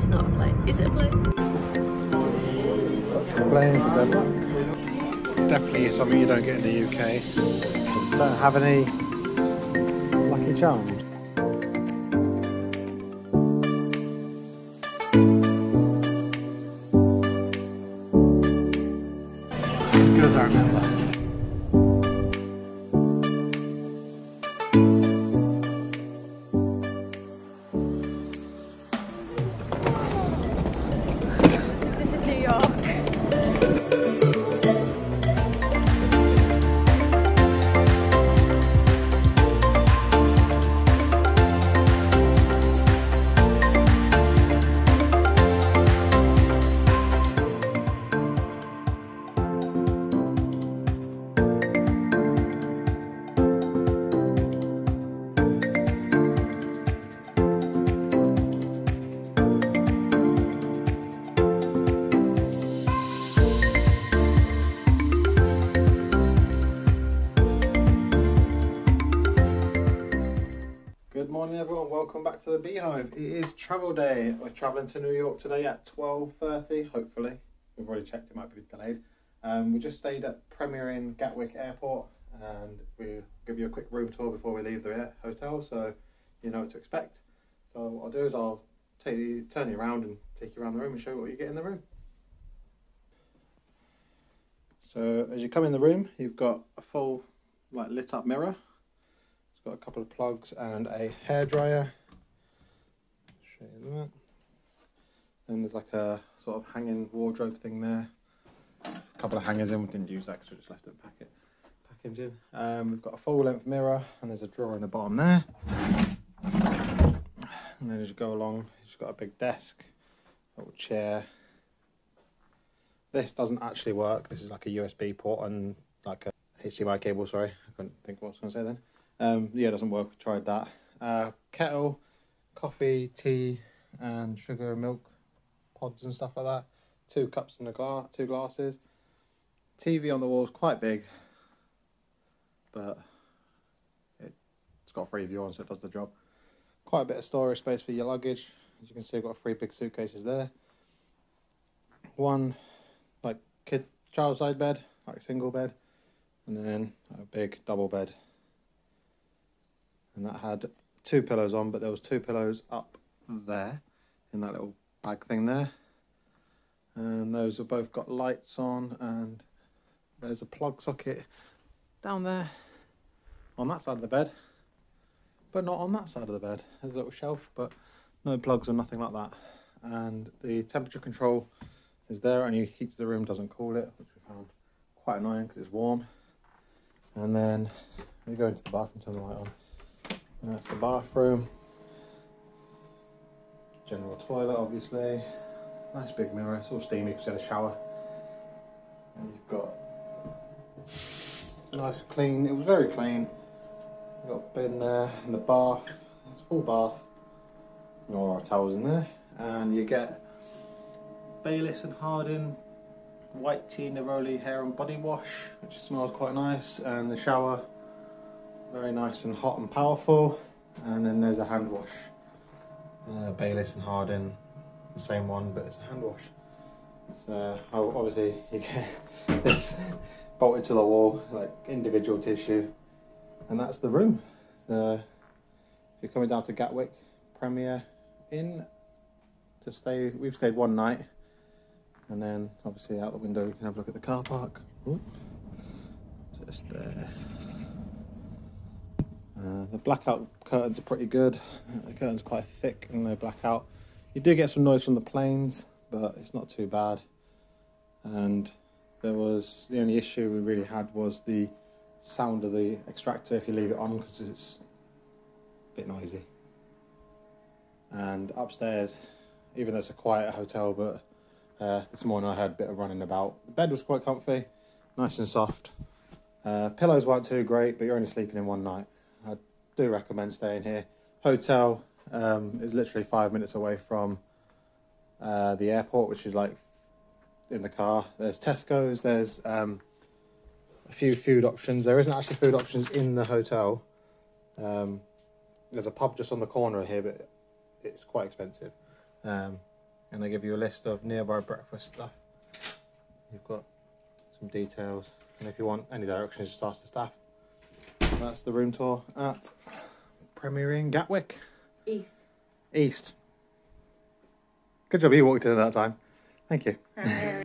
it's not a plane. Is it a plane? Touch the plane for Denmark. Definitely something you don't get in the UK. Don't have any lucky charms. To the Beehive. It is travel day. We're traveling to New York today at twelve thirty. Hopefully, we've already checked. It might be delayed. Um, we just stayed at Premier Inn Gatwick Airport, and we'll give you a quick room tour before we leave the hotel, so you know what to expect. So what I'll do is I'll take you, turn you around and take you around the room and show you what you get in the room. So as you come in the room, you've got a full like lit up mirror. It's got a couple of plugs and a hairdryer. Show you that. Then there's like a sort of hanging wardrobe thing there. A couple of hangers in, we didn't use that because we just left it in packet, packaging. Um, we've got a full length mirror and there's a drawer in the bottom there. And then as you go along, you've got a big desk, little chair. This doesn't actually work. This is like a USB port and like a HDMI cable, sorry. I couldn't think what I was going to say then. Um, yeah, it doesn't work. We tried that. Uh, kettle, coffee, tea, and sugar and milk pods and stuff like that. Two cups and a glass, two glasses. TV on the wall is quite big, but it, it's got Freeview on, so it does the job. Quite a bit of storage space for your luggage. As you can see, I've got three big suitcases there. One like kid child side bed, like single bed, and then a big double bed and that had two pillows on, but there was two pillows up there in that little bag thing there. And those have both got lights on, and there's a plug socket down there on that side of the bed, but not on that side of the bed. There's a little shelf, but no plugs or nothing like that. And the temperature control is there, and you heat the room, doesn't cool it, which we found quite annoying because it's warm. And then we go into the bathroom, turn the light on. That's the bathroom. General toilet, obviously. Nice big mirror. It's all steamy because you had a shower. And you've got nice clean. It was very clean. You've got bin there and the bath. It's full bath. And towels in there. And you get Baylis and Harding white tea Neroli hair and body wash, which smells quite nice. And the shower very nice and hot and powerful. And then there's a hand wash. Uh, Baylis and Harding, the same one, but it's a hand wash. So oh, obviously you get this bolted to the wall, like individual tissue, and that's the room. So if you're coming down to Gatwick Premier Inn to stay, we've stayed one night, and then obviously out the window you can have a look at the car park. Ooh. Just there. Uh, the blackout curtains are pretty good. The curtains are quite thick and they black out. You do get some noise from the planes, but it's not too bad. And there was the only issue we really had was the sound of the extractor if you leave it on because it's a bit noisy. And upstairs, even though it's a quiet hotel, but uh, this morning I heard a bit of running about. The bed was quite comfy, nice and soft. Uh, pillows weren't too great, but you're only sleeping in one night. Do recommend staying here. Hotel um, is literally five minutes away from uh, the airport, which is like in the car. There's Tesco's. There's um, a few food options. There isn't actually food options in the hotel. Um, there's a pub just on the corner here, but it's quite expensive. Um, and they give you a list of nearby breakfast stuff. You've got some details, and if you want any directions, just ask the staff. That's the room tour at Premier Inn Gatwick East. East. Good job you walked in at that time. Thank you.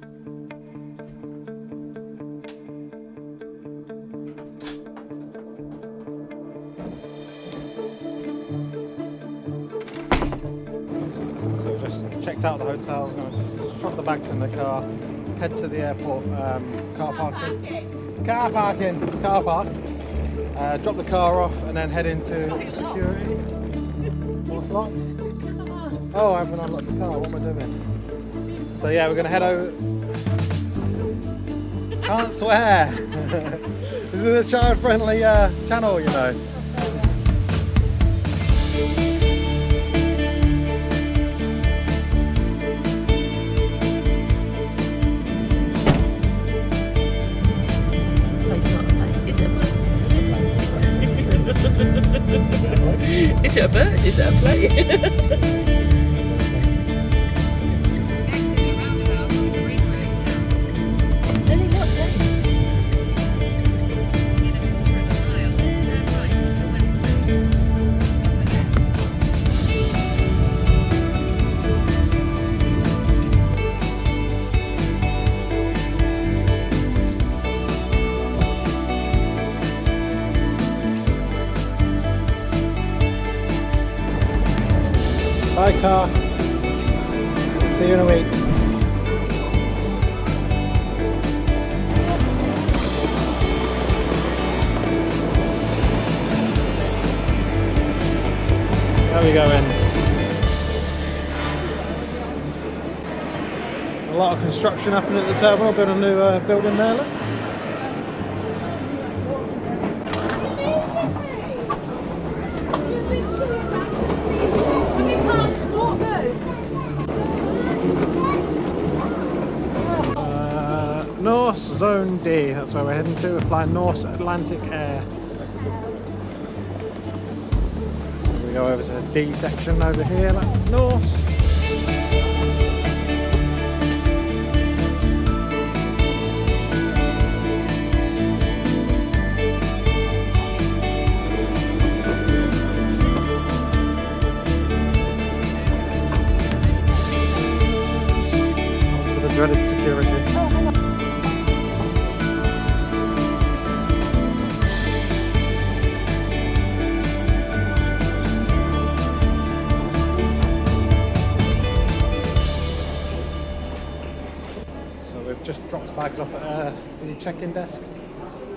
So just checked out the hotel, gonna drop the bags in the car, head to the airport um, car parking. Car parking, car park. Uh, drop the car off and then head into security. What's locked? Oh, I haven't unlocked the car. What am I doing? So yeah, we're gonna head over. Can't swear. this is a child-friendly uh, channel, you know. A bird? The terminal, building a new uh, building there. Look. Uh, Norse Zone D, that's where we're heading to. We're flying Norse Atlantic Air. We go over to the D section over here, like Norse.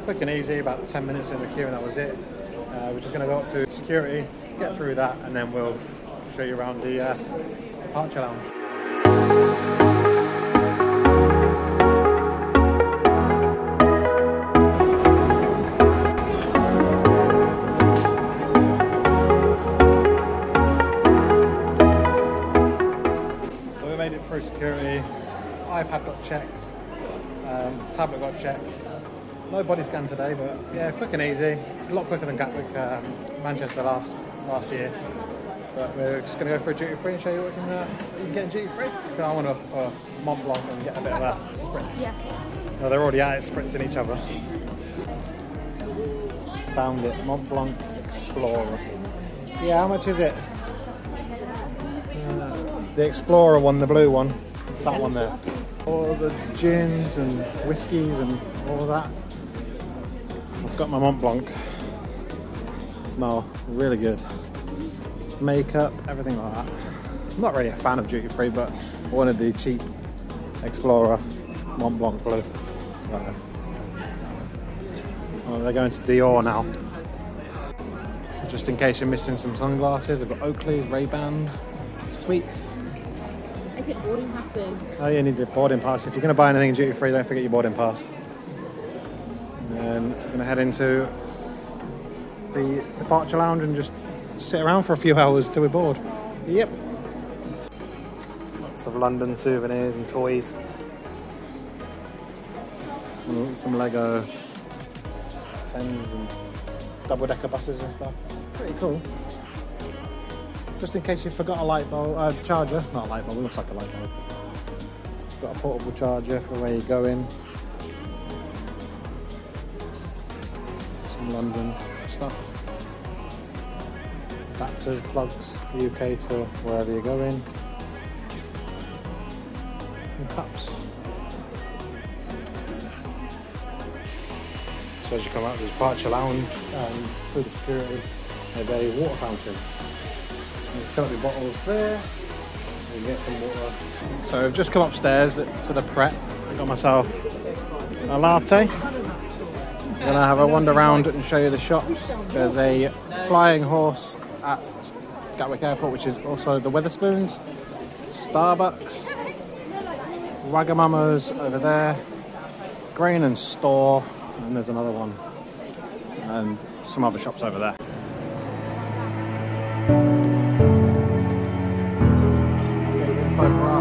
Quick and easy, about 10 minutes in the queue and that was it. Uh, we're just going to go up to security, get through that and then we'll show you around the uh, departure lounge. So we made it through security. iPad got checked. Um, tablet got checked. No body scan today, but yeah, quick and easy. A lot quicker than Gatwick, um, Manchester last last year. But we're just going to go for a duty free and show you what you can, uh, what you can get in duty free. I want to uh, Mont Blanc and get a bit of a spritz. Yeah. No, they're already it, spritzing each other. Found it, Mont Blanc Explorer. Yeah, how much is it? Uh, the Explorer one, the blue one. That one there. All the gins and whiskies and all that. I've got my Mont Blanc. Smell really good. Makeup, everything like that. I'm not really a fan of duty free, but I wanted the cheap Explorer Mont Blanc blue. So, oh, they're going to Dior now. So just in case you're missing some sunglasses, we've got Oakley's, Ray-Bans, sweets. I think boarding passes. Oh, you need your boarding pass. If you're going to buy anything in duty free, don't forget your boarding pass. And we're going to head into the departure lounge and just sit around for a few hours till we're bored. Yep. Lots of London souvenirs and toys. Some Lego pens and double decker buses and stuff. Pretty cool. just in case you forgot a light bulb, uh, charger, not a light bulb, it looks like a light bulb. Got a portable charger for where you're going. London stuff. Adapters, plugs, UK to wherever you're going. Some cups. So as you come out of the departure lounge, um, through the security, there's a water fountain. Fill up your bottles there, you get some water. So I've just come upstairs to the prep. I got myself a latte. I'm gonna have a wander around and show you the shops. There's a flying horse at Gatwick Airport, which is also the Wetherspoons. Starbucks, Wagamama's over there, Grain and Store, and there's another one, and some other shops over there.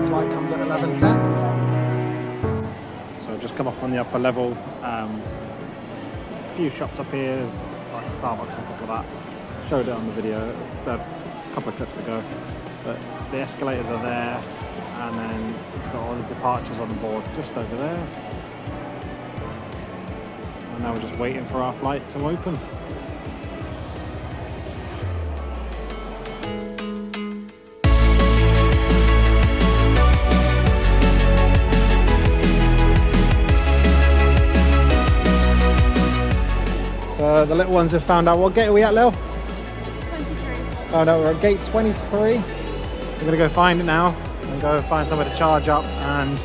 Flight comes at 11.10. So just come up on the upper level. Um, few shops up here, like Starbucks and stuff like that. Showed it on the video a couple of trips ago. But the escalators are there, and then got all the departures on the board just over there. And now we're just waiting for our flight to open. The little ones have found out what gate are we at, Lil? 23. Found out we're at gate 23. We're gonna go find it now and go find somewhere to charge up and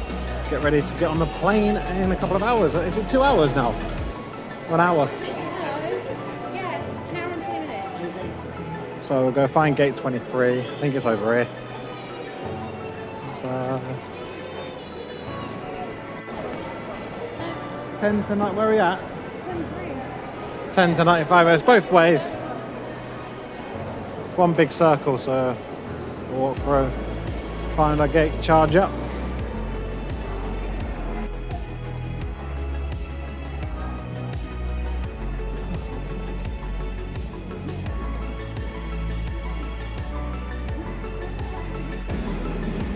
get ready to get on the plane in a couple of hours. Is it two hours now? One hour. Yeah, an hour and 20 minutes. So we'll go find gate 23. I think it's over here. So, 10 to 9, where are we at? 10 to 95, it's both ways. One big circle, so we'll walk through, find our gate, charge up.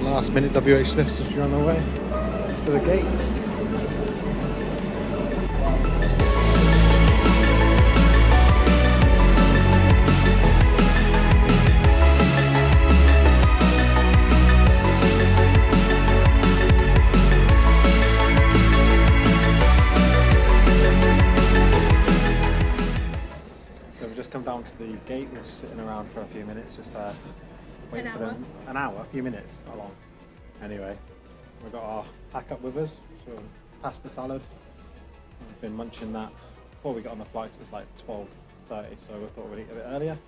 Last minute WH Smiths if you're on the way to the gate. An hour, a few minutes, not long. Anyway, we've got our pack up with us. So pasta salad. We've been munching that before we got on the flight. It was like 12:30, so we thought we'd eat a bit earlier.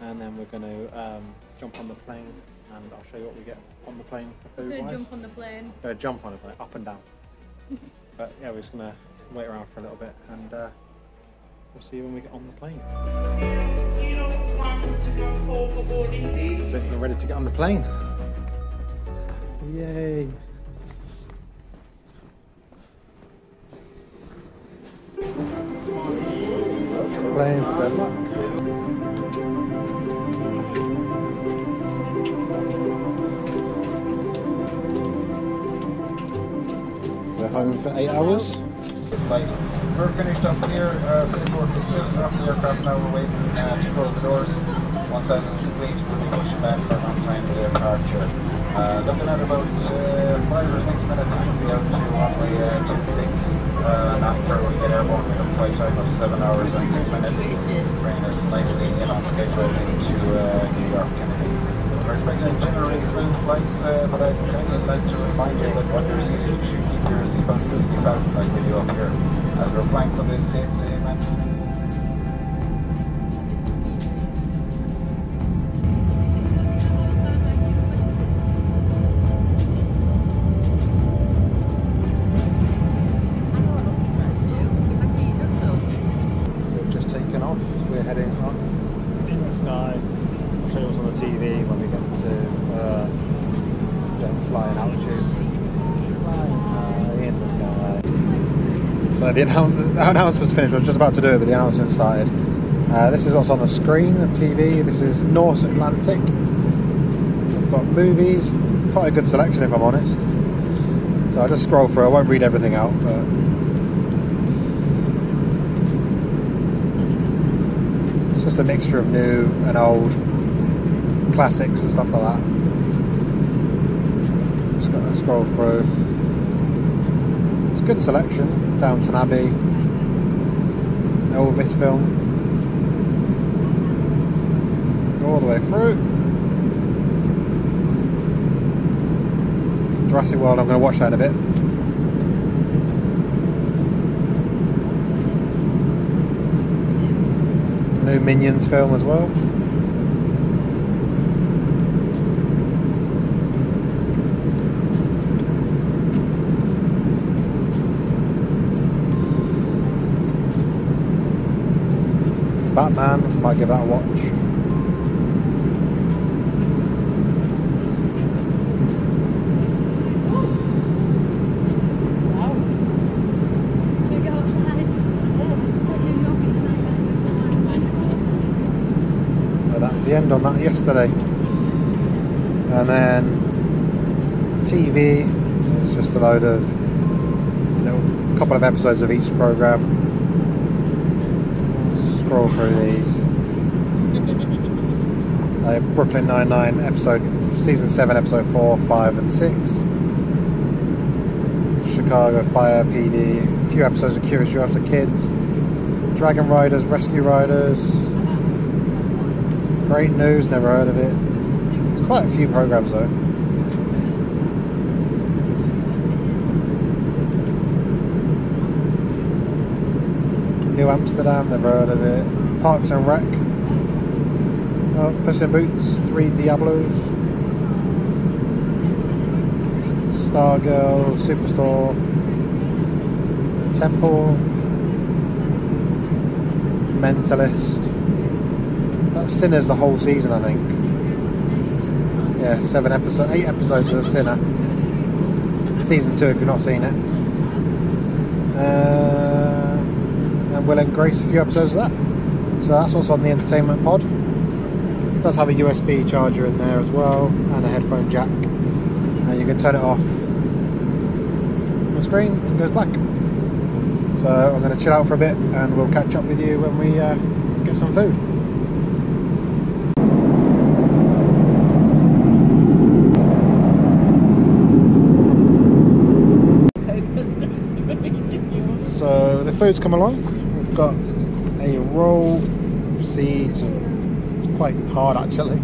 And then we're going to um, jump on the plane, and I'll show you what we get on the plane for food. gonna jump on the plane. Gonna jump on the plane, up and down. but yeah, we're just gonna wait around for a little bit, and uh, we'll see you when we get on the plane. So we're ready to get on the plane. Yay! Plane for. We're home for eight hours. We're finished up here, uh, finished work just off the aircraft now, we're waiting uh, to close the doors. Once that's complete, we'll be pushing back for an on-time departure. Uh, looking at about uh, five or six minutes, we'll be out to runway uh, 26. Uh, and after we get airborne, we a flight time of seven hours and six minutes, bringing us nicely in on schedule into uh, New York Kennedy. We're expecting a generally smooth flight, uh, but I'd kind of like to remind you that when you're seated, you should keep your seatbelts loosely fastened like we do up here. As we're flying for this safety So the announce- announcement was finished. I was just about to do it, but the announcement started. Uh, this is what's on the screen, the TV. This is Norse Atlantic. We've got movies, quite a good selection if I'm honest. So I'll just scroll through, I won't read everything out, but it's just a mixture of new and old classics and stuff like that. Just gotta scroll through. Good selection. Downton Abbey, Elvis film. All the way through. Jurassic World, I'm going to watch that in a bit. New Minions film as well. Batman, might give that a watch. The end on that yesterday. And then TV, it's just a load of little couple of episodes of each program. Scroll through these. Uh, Brooklyn Nine Nine episode, season seven, episode four, five, and six. Chicago Fire PD, a few episodes of Curious George the Kids, Dragon Riders, Rescue Riders, Great News, never heard of it. It's quite a few programs though. New Amsterdam, never heard of it. Parks and Rec. Oh, Puss in Boots, Three Diablos. Stargirl, Superstore. Temple. Mentalist. Sinners the whole season, I think. Yeah, seven episodes, eight episodes of Sinner. Season two, if you've not seen it. Uh, Will and Grace, a few episodes of that. So that's what's on the entertainment pod. It does have a USB charger in there as well, and a headphone jack. And you can turn it off the screen and goes black. So I'm going to chill out for a bit, and we'll catch up with you when we uh, get some food. So the food's come along. Got a roll. See, it's, it's quite hard actually.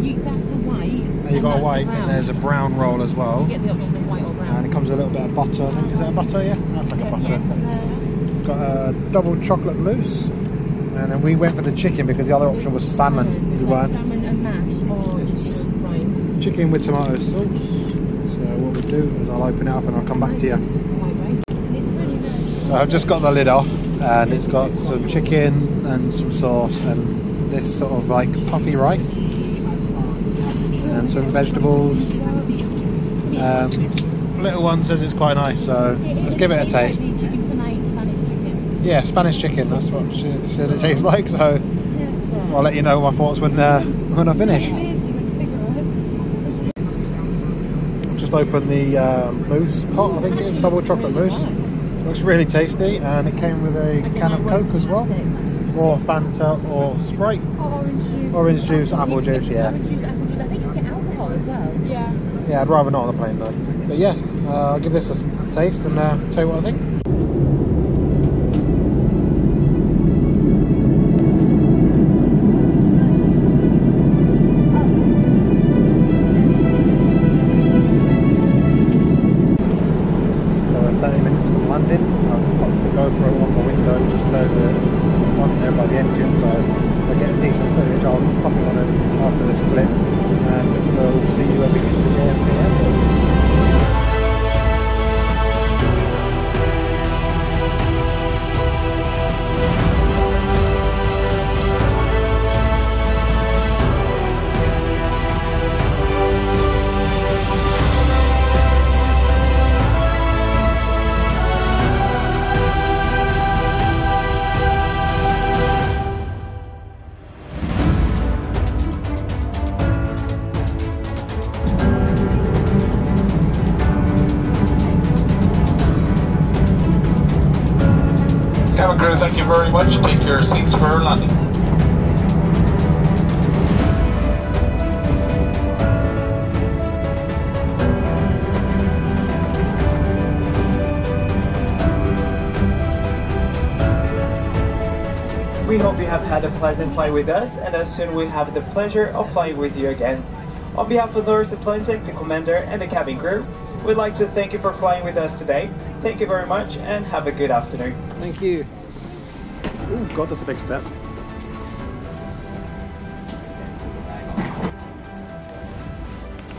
You, that's the white. And you've got a white, and there's a brown roll as well. You get the option of white or brown. And it comes with a little bit of butter. I think is that a butter? Yeah, that's like a butter. Yes, and, We've uh, got a double chocolate mousse, and then we went for the chicken because the other option was salmon. We weren't. Salmon and mash or It's- chicken rice. Chicken with tomato sauce. So what we'll do is I'll open it up and I'll come back to you. Just white rice. It's really nice. So I've just got the lid off and it's got some chicken and some sauce and this sort of like puffy rice and some vegetables. Um, little one says it's quite nice, so let's give it a taste. Spanish chicken. Yeah, Spanish chicken. That's what she said it tastes like. So I'll let you know my thoughts when uh, when I finish. Just open the um, mousse pot. I think it is double chocolate mousse. Looks really tasty, and it came with a can of Coke as well, or Fanta, or Sprite. Orange juice. Orange juice, apple juice, yeah. Orange juice, apple juice. I think you can get alcohol as well. Yeah. Yeah, I'd rather not on the plane though. But yeah, uh, I'll give this a taste and uh, tell you what I think. Very much. Take your seats for landing. We hope you have had a pleasant flight with us, and as soon we have the pleasure of flying with you again. On behalf of Norse Atlantic, the commander, and the cabin crew, we'd like to thank you for flying with us today. Thank you very much, and have a good afternoon. Thank you. Oh God, that's a big step.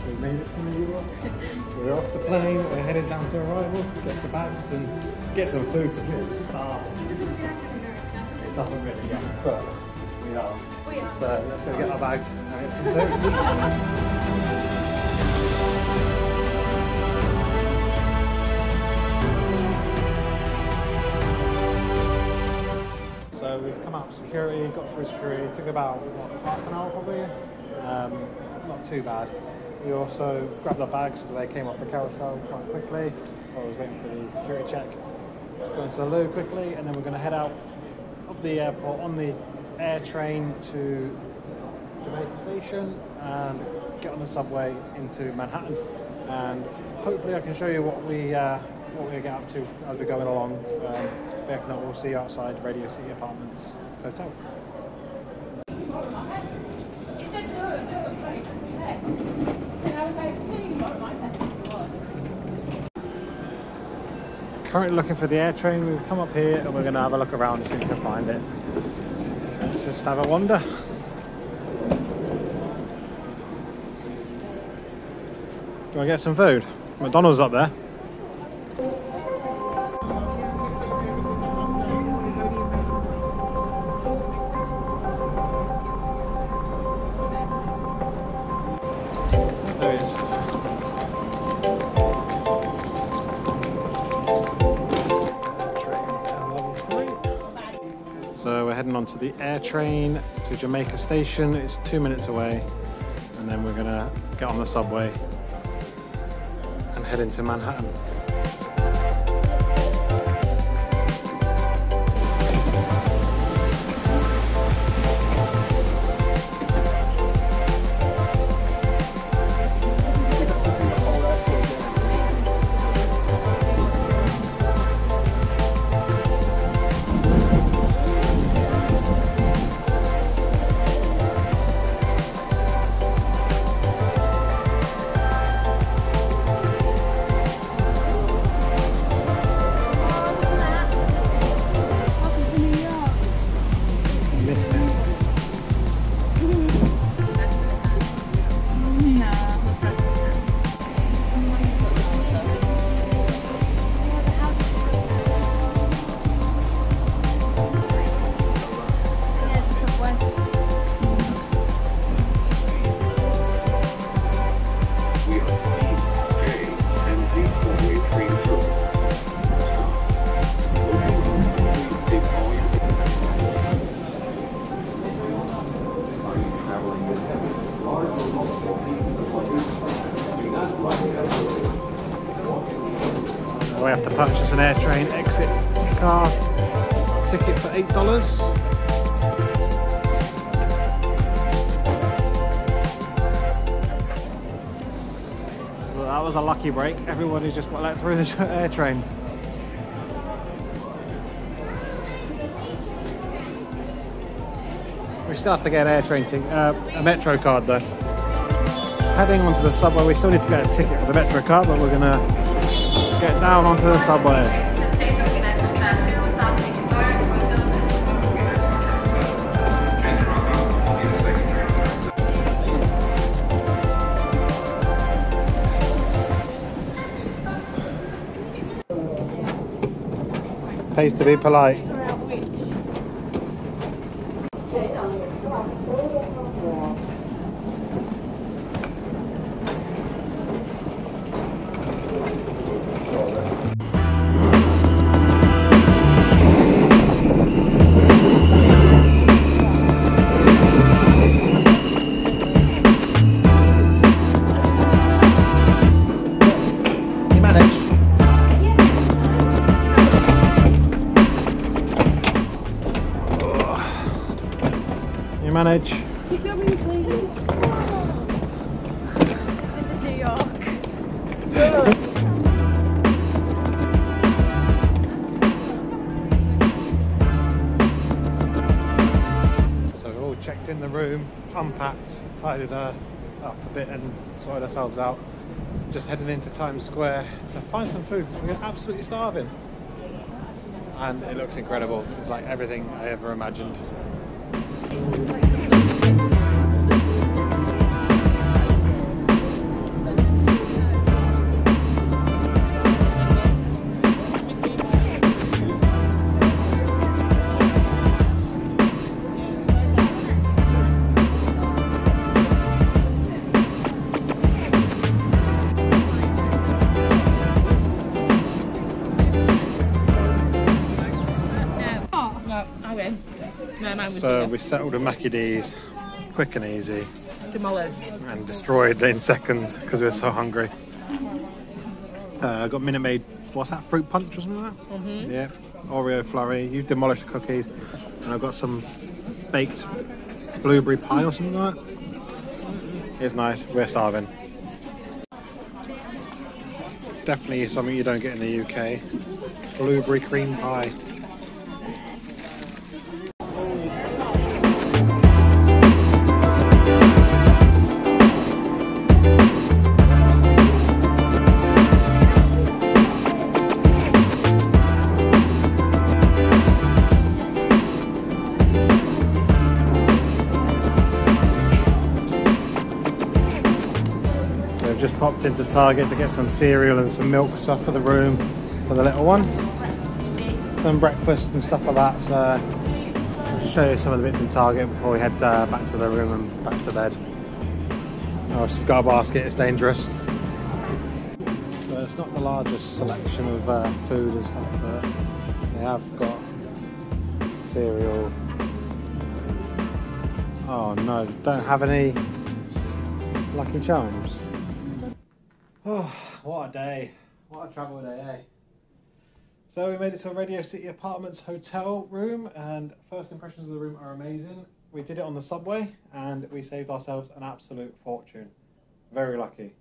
So we made it to New York. We're off the plane. We're headed down to arrivals to get the bags and get some food because we're starving. It doesn't really, yeah, but we are. We are. So let's go get our bags and get some food. So we've come out security, got through security, it took about what, half an hour probably, um, not too bad. We also grabbed our bags because they came off the carousel quite quickly. I was waiting for the security check. Going to the loo quickly and then we're going to head out of the airport on the air train to Jamaica Station and get on the subway into Manhattan. And hopefully I can show you what we uh, what we're get up to as we're going along. Um, but if not, we'll see you outside Radio City Apartments Hotel. He said, no, no, it's like, yes. And I was like, no, you got my Currently looking for the air train. We've come up here and we're going to have a look around and see if we can find it. Let's just have a wander. Do I get some food? McDonald's up there. Train to Jamaica Station. It's two minutes away, and then we're gonna get on the subway and head into Manhattan. Break. Everybody just got let through the air train. We still have to get an air train ticket, uh, a metro card though. Heading onto the subway, we still need to get a ticket for the metro card, but we're gonna get down onto the subway. Pays to be polite. So we're all checked in the room, unpacked, tidied up a bit and sorted ourselves out. Just heading into Times Square to find some food. We're absolutely starving. And it looks incredible. It's like everything I ever imagined. We settled with Mackie quick and easy, demolished. and destroyed in seconds because we were so hungry. Uh, I got Minute Maid, what's that, fruit punch or something like that? Mm-hmm. Yeah, Oreo flurry. You demolished the cookies, and I've got some baked blueberry pie or something like that. It's nice, we're starving. Definitely something you don't get in the UK. Blueberry cream pie. Into Target to get some cereal and some milk stuff for the room for the little one. Some breakfast and stuff like that. So I'll show you some of the bits in Target before we head uh, back to the room and back to bed. Oh, she's got a basket, it's dangerous. So it's not the largest selection of uh, food and stuff, but they have got cereal. Oh no, don't have any Lucky Charms. Oh, what a day. What a travel day, eh? So we made it to a Radio City Apartments hotel room and first impressions of the room are amazing. We did it on the subway and we saved ourselves an absolute fortune. Very lucky.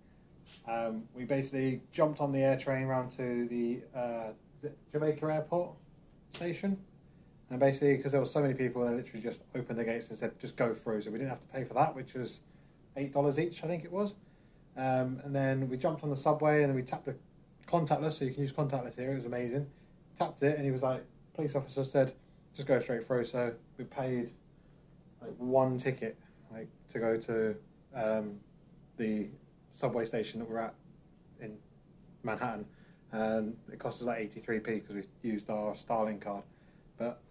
Um, we basically jumped on the air train round to the uh, Jamaica Airport station and basically because there were so many people they literally just opened the gates and said just go through so we didn't have to pay for that which was eight dollars each I think it was um, and then we jumped on the subway and then we tapped the contactless so you can use contactless here it was amazing. Tapped it and he was like police officer said just go straight through. So we paid like one ticket like to go to um, the subway station that we're at in Manhattan. And it cost us like 83p because we used our Starling card. But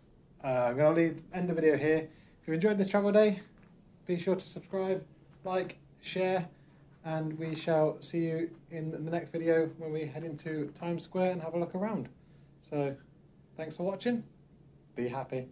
uh, I'm to leave end the video here. If you enjoyed this travel day be sure to subscribe like share and we shall see you in the next video when we head into Times Square and have a look around. So thanks for watching. Be happy